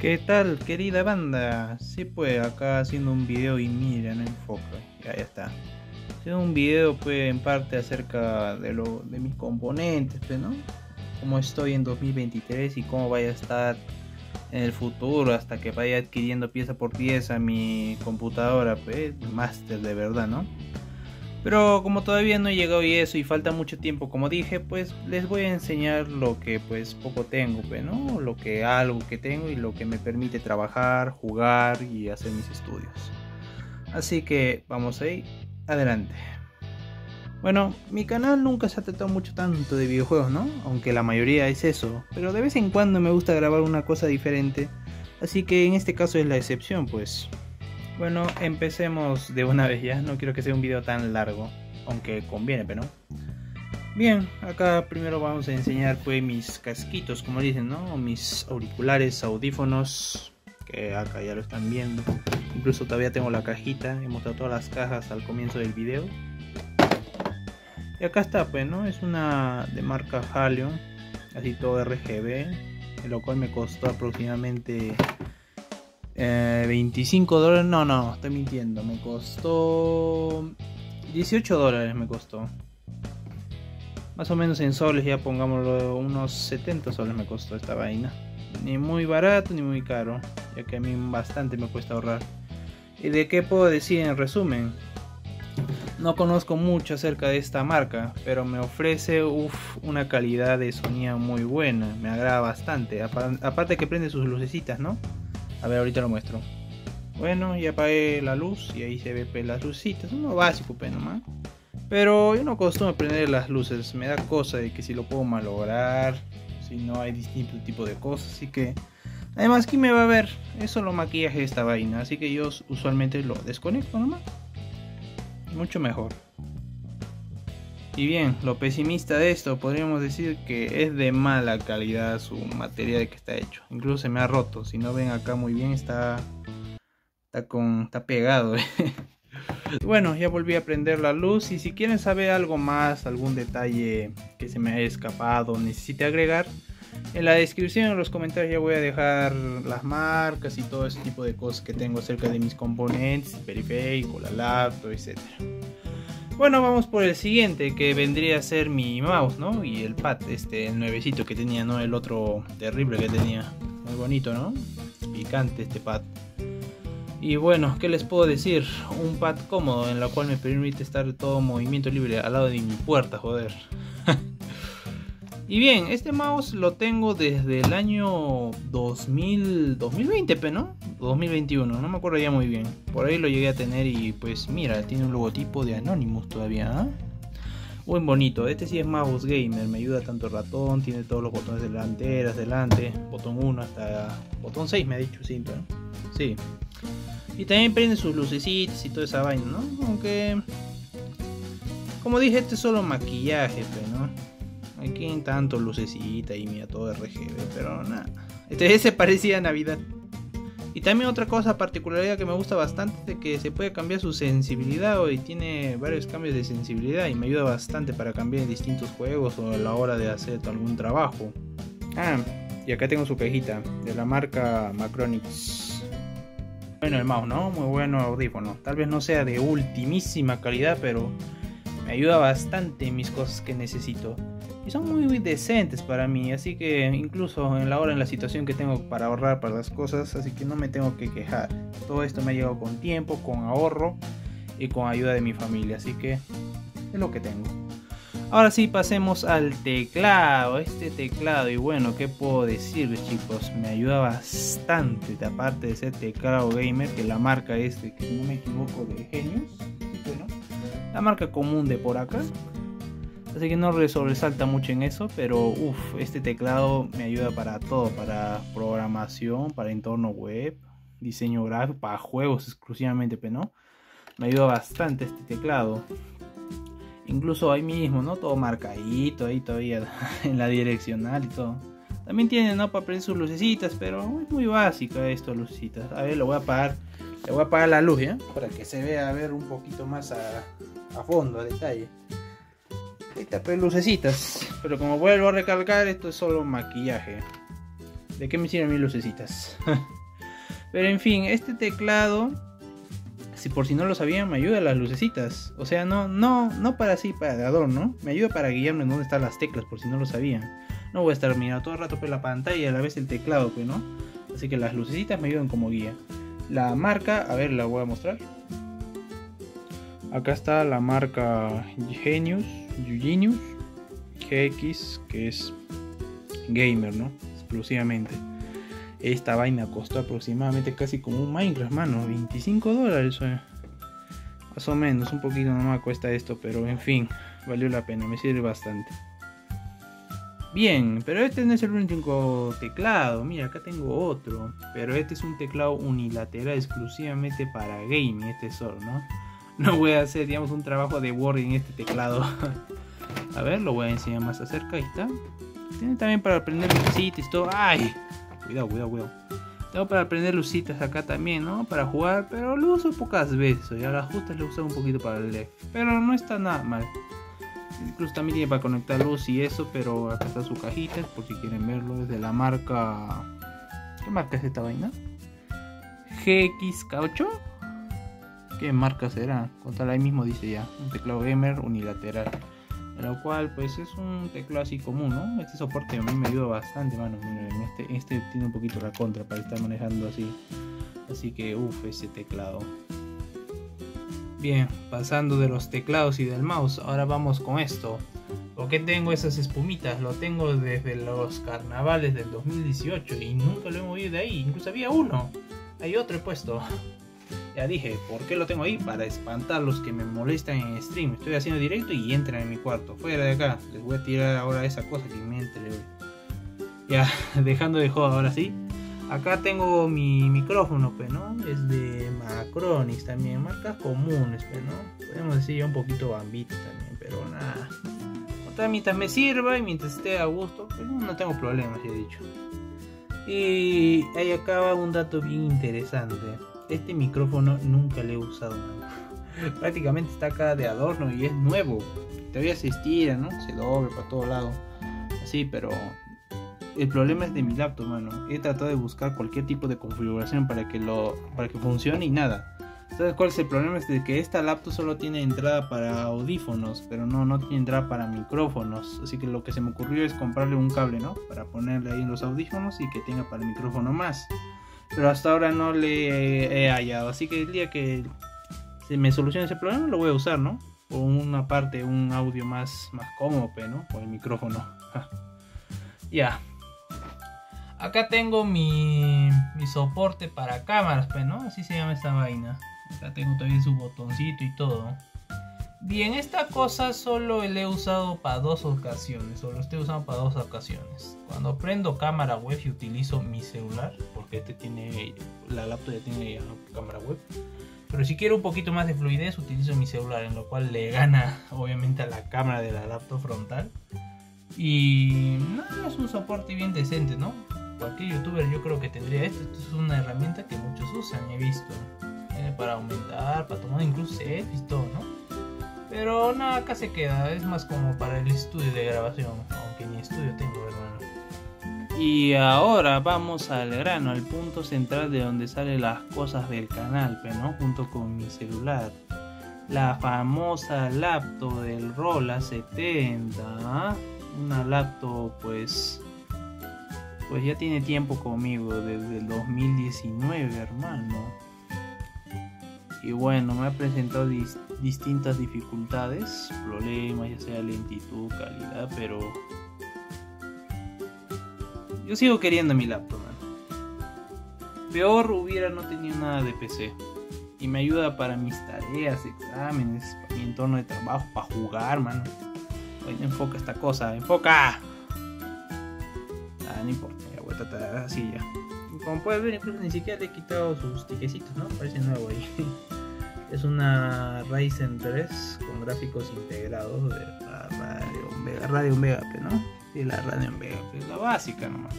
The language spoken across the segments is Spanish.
¿Qué tal, querida banda? Sí, pues acá haciendo un video y mira, no enfoca. Ya, ya está. Haciendo un video, pues, en parte acerca de lo de mis componentes, pues, ¿no? Cómo estoy en 2023 y cómo vaya a estar en el futuro hasta que vaya adquiriendo pieza por pieza mi computadora, pues, máster de verdad, ¿no? Pero como todavía no he llegado y eso y falta mucho tiempo, como dije, pues les voy a enseñar lo que pues poco tengo, pues, ¿no? Lo que algo que tengo y lo que me permite trabajar, jugar y hacer mis estudios. Así que vamos ahí, adelante. Bueno, mi canal nunca se ha tratado mucho tanto de videojuegos, ¿no? Aunque la mayoría es eso, pero de vez en cuando me gusta grabar una cosa diferente, así que en este caso es la excepción, pues. Bueno, empecemos de una vez ya, no quiero que sea un video tan largo, aunque conviene, pero no. Bien, acá primero vamos a enseñar pues mis casquitos, como dicen, ¿no? Mis auriculares, audífonos, que acá ya lo están viendo. Incluso todavía tengo la cajita, he mostrado todas las cajas al comienzo del video. Y acá está, pues, ¿no? Es una de marca Halion, así todo RGB, lo cual me costó aproximadamente 25 eh, dólares, no, no, estoy mintiendo. Me costó 18 dólares me costó. Más o menos en soles, ya pongámoslo, unos 70 soles me costó esta vaina. Ni muy barato ni muy caro, ya que a mí bastante me cuesta ahorrar. ¿Y de qué puedo decir en resumen? No conozco mucho acerca de esta marca, pero me ofrece una calidad de sonido muy buena, me agrada bastante. Aparte que prende sus lucecitas, ¿no? A ver, ahorita lo muestro. Bueno, ya apagué la luz y ahí se ve pues, las lucitas. Uno básico, pues nomás. Pero yo no acostumbro a prender las luces. Me da cosa de que si lo puedo malograr. Si no hay distintos tipos de cosas. Así que. Además, ¿quién me va a ver? Es solo maquillaje esta vaina. Así que yo usualmente lo desconecto nomás. Mucho mejor. Y bien, lo pesimista de esto, podríamos decir que es de mala calidad su material que está hecho. Incluso se me ha roto. Si no ven acá muy bien, está, está, con, está pegado. bueno, ya volví a prender la luz. Y si quieren saber algo más, algún detalle que se me haya escapado, necesite agregar, en la descripción, en los comentarios, ya voy a dejar las marcas y todo ese tipo de cosas que tengo acerca de mis componentes, periférico, la laptop, etcétera. Bueno, vamos por el siguiente, que vendría a ser mi mouse, ¿no? Y el pad, este nuevecito que tenía, ¿no? El otro terrible que tenía. Muy bonito, ¿no? Picante este pad. Y bueno, ¿qué les puedo decir? Un pad cómodo en la cual me permite estar todo movimiento libre al lado de mi puerta, joder. Y bien, este mouse lo tengo desde el año 2000, 2020, ¿no? 2021, no me acuerdo ya muy bien. Por ahí lo llegué a tener y pues mira, tiene un logotipo de Anonymous todavía. ¿eh? Buen bonito, este sí es mouse gamer, me ayuda tanto el ratón, tiene todos los botones delanteras, delante, botón 1 hasta botón 6 me ha dicho, sí, pero, sí. Y también prende sus lucecitas y toda esa vaina, ¿no? Aunque, como dije, este es solo maquillaje, ¿no? Aquí en tanto lucecita y mira todo RGB, pero nada. Este se parecía a Navidad. Y también otra cosa particularidad que me gusta bastante es que se puede cambiar su sensibilidad y tiene varios cambios de sensibilidad y me ayuda bastante para cambiar distintos juegos o a la hora de hacer algún trabajo. Ah, y acá tengo su cajita de la marca Macronix. Bueno el mouse, ¿no? Muy bueno audífono. Tal vez no sea de ultimísima calidad, pero me ayuda bastante en mis cosas que necesito son muy, decentes para mí, así que incluso en la hora, en la situación que tengo para ahorrar para las cosas, así que no me tengo que quejar. Todo esto me ha llegado con tiempo, con ahorro y con ayuda de mi familia, así que es lo que tengo. Ahora sí, pasemos al teclado. Este teclado, y bueno, ¿qué puedo decirles chicos? Me ayuda bastante, aparte de ser teclado gamer, que la marca este, que no me equivoco, de Genius, la marca común de por acá, Así que no sobresalta mucho en eso, pero uff, este teclado me ayuda para todo, para programación, para entorno web, diseño gráfico, para juegos exclusivamente, pero no. Me ayuda bastante este teclado. Incluso ahí mismo, ¿no? Todo marcadito ahí todavía en la direccional y todo. También tiene, ¿no? Para prender sus lucecitas, pero es muy básica esto, lucecitas. A ver, lo voy a apagar. Le voy a apagar la luz, ¿ya? Para que se vea a ver un poquito más a fondo, a detalle. Estas pues lucecitas. Pero como vuelvo a recargar, esto es solo maquillaje. ¿De qué me sirven mis lucecitas? Pero en fin, este teclado, si por si no lo sabían, me ayuda las lucecitas. O sea, no, no, no para así, para de adorno. Me ayuda para guiarme en dónde están las teclas, por si no lo sabían. No voy a estar mirando todo el rato por la pantalla y a la vez el teclado, pues, ¿no? Así que las lucecitas me ayudan como guía. La marca, a ver, la voy a mostrar. Acá está la marca Genius, Genius GX, que es gamer, ¿no? Exclusivamente. Esta vaina costó aproximadamente casi como un Minecraft, mano. 25 dólares. Eh. Más o menos, un poquito nomás cuesta esto, pero en fin, valió la pena, me sirve bastante. Bien, pero este no es el único teclado. Mira, acá tengo otro. Pero este es un teclado unilateral exclusivamente para gaming, este solo, ¿no? No voy a hacer, digamos, un trabajo de Word en este teclado. a ver, lo voy a enseñar más acerca. Ahí está. Tiene también para aprender lucitas y todo. ¡Ay! Cuidado, cuidado, cuidado. Tengo para aprender lucitas acá también, ¿no? Para jugar, pero lo uso pocas veces. Y a las justas lo uso un poquito para left. Pero no está nada mal. Incluso también tiene para conectar luz y eso, pero acá está su cajita, por si quieren verlo. Es de la marca... ¿Qué marca es esta vaina? GX8. ¿Qué marca será? Contra ahí mismo dice ya. Un teclado gamer unilateral. Lo cual pues es un teclado así común, ¿no? Este soporte a mí me ayuda bastante, mano. Este, este tiene un poquito la contra para estar manejando así. Así que uff, ese teclado. Bien, pasando de los teclados y del mouse, ahora vamos con esto. ¿Por qué tengo esas espumitas? Lo tengo desde los carnavales del 2018 y nunca lo he movido de ahí. Incluso había uno. Hay otro he puesto. Ya dije, ¿por qué lo tengo ahí? Para espantar los que me molestan en stream. Estoy haciendo directo y entran en mi cuarto. Fuera de acá. Les voy a tirar ahora esa cosa que me entre. Ya, dejando de juego ahora sí. Acá tengo mi micrófono, pues, ¿no? Es de Macronis también, marcas comunes, pues, ¿no? Podemos decir ya un poquito bambito también, pero nada. mientras me sirva y mientras esté a gusto, pues no tengo problemas, ya he dicho. Y ahí acaba un dato bien interesante. Este micrófono nunca lo he usado. Prácticamente está acá de adorno y es nuevo. Todavía se estira, ¿no? Se doble para todo lado. Así, pero el problema es de mi laptop, mano. He tratado de buscar cualquier tipo de configuración para que lo para que funcione y nada. ¿Sabes cuál es el problema? Es de que esta laptop solo tiene entrada para audífonos, pero no, no tiene entrada para micrófonos. Así que lo que se me ocurrió es comprarle un cable, ¿no? Para ponerle ahí en los audífonos y que tenga para el micrófono más. Pero hasta ahora no le he hallado. Así que el día que se me solucione ese problema lo voy a usar, ¿no? O una parte, un audio más, más cómodo, ¿no? Con el micrófono. ya. Acá tengo mi, mi soporte para cámaras, ¿no? Así se llama esta vaina. Acá tengo todavía su botoncito y todo. Bien, esta cosa solo la he usado para dos ocasiones, solo estoy usando para dos ocasiones. Cuando prendo cámara web y utilizo mi celular, porque este tiene, la laptop ya tiene cámara web. Pero si quiero un poquito más de fluidez, utilizo mi celular, en lo cual le gana obviamente a la cámara de la laptop frontal. Y no, es un soporte bien decente, ¿no? cualquier youtuber yo creo que tendría esto. Esto es una herramienta que muchos usan, he visto. Tiene para aumentar, para tomar incluso selfies, todo, ¿no? Pero nada, acá se queda. Es más como para el estudio de grabación. Aunque ni estudio tengo, hermano. Y ahora vamos al grano, al punto central de donde salen las cosas del canal, ¿no? Junto con mi celular. La famosa laptop del Rola 70. ¿ah? Una laptop pues pues ya tiene tiempo conmigo, desde el 2019, hermano. Y bueno, me ha presentado distintas dificultades, problemas, ya sea lentitud, calidad, pero yo sigo queriendo mi laptop, man. Peor hubiera no tenido nada de PC. Y me ayuda para mis tareas, exámenes, para mi entorno de trabajo, para jugar, mano. Enfoca esta cosa, enfoca. Ah, no importa así ya. Como puedes ver, incluso ni siquiera le he quitado sus tiquecitos, ¿no? Parece nuevo ahí. Es una Ryzen 3 con gráficos integrados de la Radio Omega, Radio Omega, ¿no? Sí, la Radio Omega, que es la básica nomás.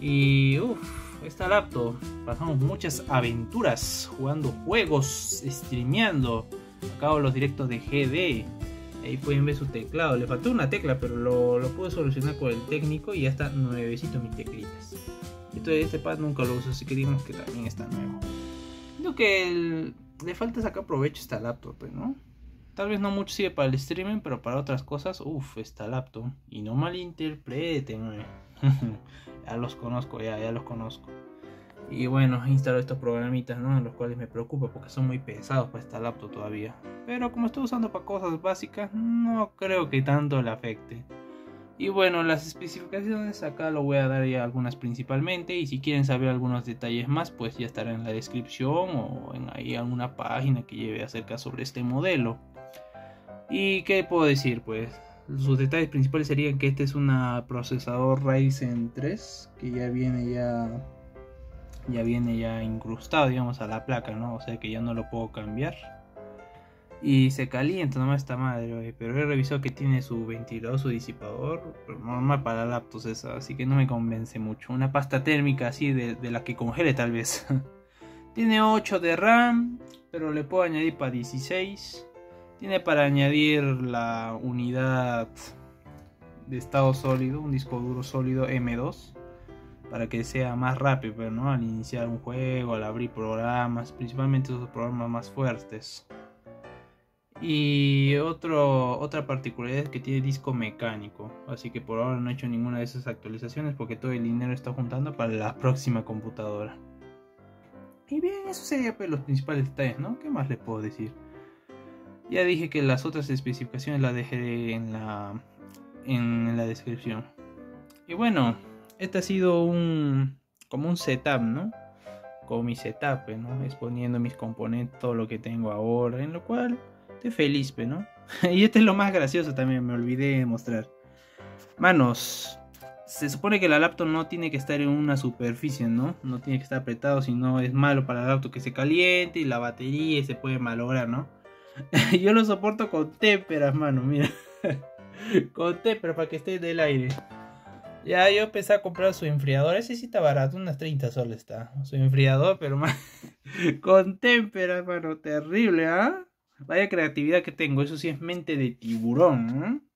Y uff, esta laptop pasamos muchas aventuras jugando juegos, streameando. Acabo los directos de GD Ahí pueden ver su teclado. Le faltó una tecla, pero lo, lo pude solucionar con el técnico y ya está nuevecito mis teclitas. Este, este pad nunca lo uso, así que digamos que también está nuevo. Creo que le falta sacar provecho a esta laptop, ¿no? Tal vez no mucho sirve para el streaming, pero para otras cosas, uff, esta laptop. Y no malinterpreten, ya los conozco, ya, ya los conozco. Y bueno, instalo estos programitas, ¿no? Los cuales me preocupa porque son muy pesados para esta laptop todavía. Pero como estoy usando para cosas básicas, no creo que tanto le afecte. Y bueno, las especificaciones acá lo voy a dar ya algunas principalmente. Y si quieren saber algunos detalles más, pues ya estará en la descripción o en ahí alguna página que lleve acerca sobre este modelo. ¿Y qué puedo decir? Pues sus detalles principales serían que este es un procesador Ryzen 3 que ya viene ya ya viene ya incrustado digamos a la placa, ¿no? O sea que ya no lo puedo cambiar. Y se calienta nomás esta madre, pero he revisado que tiene su ventilador, su disipador, normal para laptops esa, así que no me convence mucho. Una pasta térmica así de, de la que congele tal vez. tiene 8 de RAM, pero le puedo añadir para 16. Tiene para añadir la unidad de estado sólido, un disco duro sólido M2, para que sea más rápido, pero no al iniciar un juego, al abrir programas, principalmente esos programas más fuertes. Y otro, otra particularidad es que tiene disco mecánico, así que por ahora no he hecho ninguna de esas actualizaciones porque todo el dinero está juntando para la próxima computadora. Y bien, eso sería pues, los principales detalles, ¿no? ¿Qué más les puedo decir? Ya dije que las otras especificaciones las dejé en la, en la descripción. Y bueno, este ha sido un como un setup, ¿no? Como mi setup, ¿no? Exponiendo mis componentes, todo lo que tengo ahora, en lo cual estoy feliz, ¿no? y este es lo más gracioso también, me olvidé de mostrar. Manos, se supone que la laptop no tiene que estar en una superficie, ¿no? No tiene que estar apretado, sino es malo para la laptop que se caliente y la batería se puede malograr, ¿no? Yo lo soporto con témperas, mano, mira. con témperas para que esté del aire. Ya yo empecé a comprar su enfriador. Ese sí está barato, unas 30 soles está. Su enfriador, pero más. con témperas, mano. Terrible, ¿ah? Vaya creatividad que tengo. Eso sí es mente de tiburón.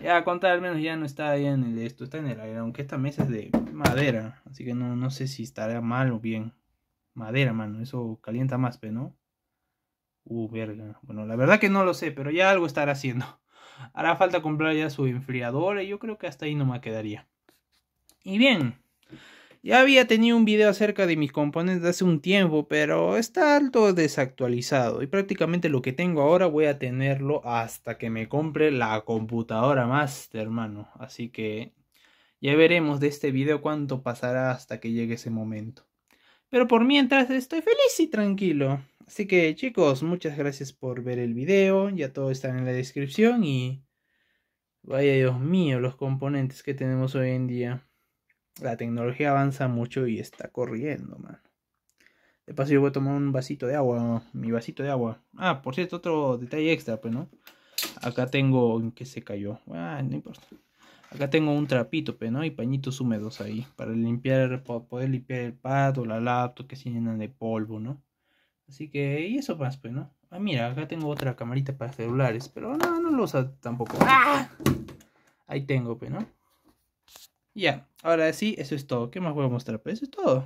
Ya contar al menos ya no está ahí en el esto, está en el aire. Aunque esta mesa es de madera. Así que no, no sé si estará mal o bien. Madera, mano. Eso calienta más, pero no. Uh, verga. Bueno, la verdad que no lo sé, pero ya algo estará haciendo. Hará falta comprar ya su enfriador y yo creo que hasta ahí no me quedaría. Y bien, ya había tenido un video acerca de mis componentes hace un tiempo, pero está alto desactualizado. Y prácticamente lo que tengo ahora voy a tenerlo hasta que me compre la computadora Master, hermano. Así que ya veremos de este video cuánto pasará hasta que llegue ese momento. Pero por mientras estoy feliz y tranquilo. Así que chicos, muchas gracias por ver el video, ya todo está en la descripción y vaya Dios mío los componentes que tenemos hoy en día. La tecnología avanza mucho y está corriendo, man. De paso yo voy a tomar un vasito de agua, mi vasito de agua. Ah, por cierto, otro detalle extra, pues, ¿no? Acá tengo, ¿en qué se cayó? Ah, no importa. Acá tengo un trapito, pues, ¿no? Y pañitos húmedos ahí, para limpiar, poder limpiar el pato, la laptop que se llenan de polvo, ¿no? Así que, y eso más, pues, ¿no? Ah, mira, acá tengo otra camarita para celulares, pero no, no lo usa tampoco. ¡Ah! Ahí tengo, pues, ¿no? Ya, ahora sí, eso es todo. ¿Qué más voy a mostrar? Pues eso es todo.